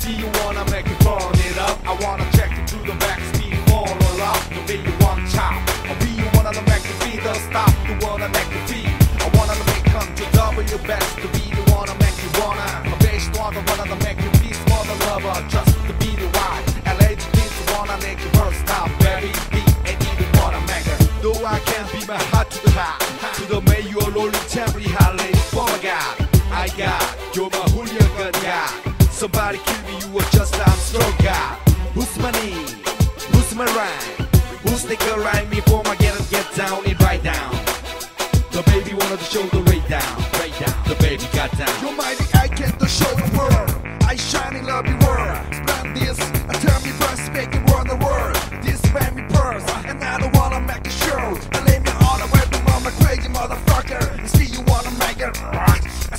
see you wanna make it burn it up. I wanna check you to the back, speed all or up. The way you want chop. I be you wanna make you feel the stop. The one to make you feel. I wanna make come to double your best. To be the one to make you wanna. My best wanna wanna make you be smaller lover. Just to be the one. LA to be the wanna make you first stop, baby. Be and even wanna make it. Though I can't be my heart to the high. To the mayor, only temporary high. Somebody kill me, you are just I'm stronger Who's my knee? Who's my right? Who's the girl right me for? My get up, get down and right down. The baby wanted to show the right down, right down. The baby got down. You're mighty, I can to show the world. I shine in love, you